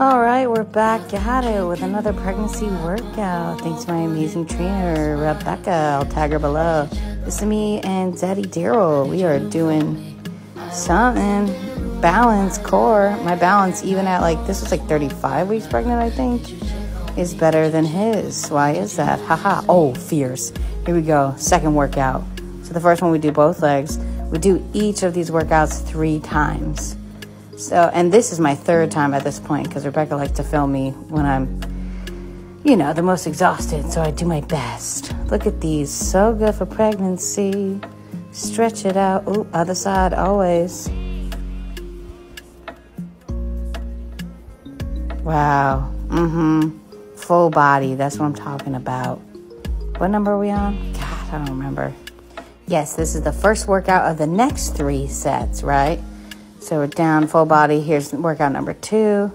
All right, we're back it with another pregnancy workout. Thanks to my amazing trainer, Rebecca. I'll tag her below. This is me and Daddy Daryl. We are doing something. Balance core. My balance, even at like, this was like 35 weeks pregnant, I think, is better than his. Why is that? Haha. Oh, fierce. Here we go. Second workout. So the first one we do both legs. We do each of these workouts three times. So, and this is my third time at this point because Rebecca likes to film me when I'm, you know, the most exhausted. So I do my best. Look at these. So good for pregnancy. Stretch it out. Ooh, other side always. Wow. Mm hmm. Full body. That's what I'm talking about. What number are we on? God, I don't remember. Yes, this is the first workout of the next three sets, right? So we're down full body. Here's workout number two.